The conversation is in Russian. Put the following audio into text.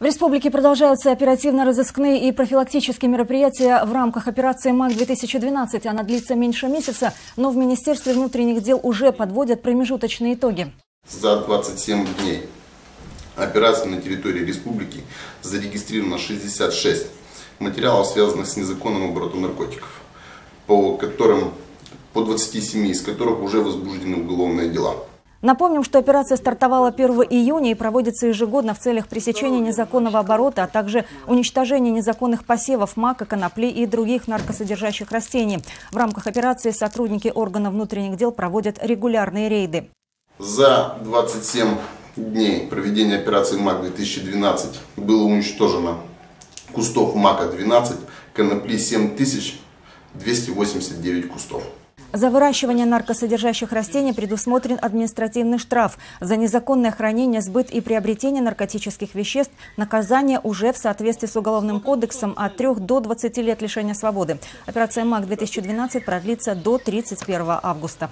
В республике продолжаются оперативно-розыскные и профилактические мероприятия в рамках операции МАК-2012. Она длится меньше месяца, но в Министерстве внутренних дел уже подводят промежуточные итоги. За 27 дней операций на территории республики зарегистрировано 66 материалов, связанных с незаконным оборотом наркотиков, по которым по 27 из которых уже возбуждены уголовные дела. Напомним, что операция стартовала 1 июня и проводится ежегодно в целях пресечения незаконного оборота, а также уничтожения незаконных посевов мака, конопли и других наркосодержащих растений. В рамках операции сотрудники органов внутренних дел проводят регулярные рейды. За 27 дней проведения операции МАК-2012 было уничтожено кустов МАКа-12, конопли 7289 кустов. За выращивание наркосодержащих растений предусмотрен административный штраф. За незаконное хранение, сбыт и приобретение наркотических веществ наказание уже в соответствии с Уголовным кодексом от 3 до 20 лет лишения свободы. Операция МАК-2012 продлится до 31 августа.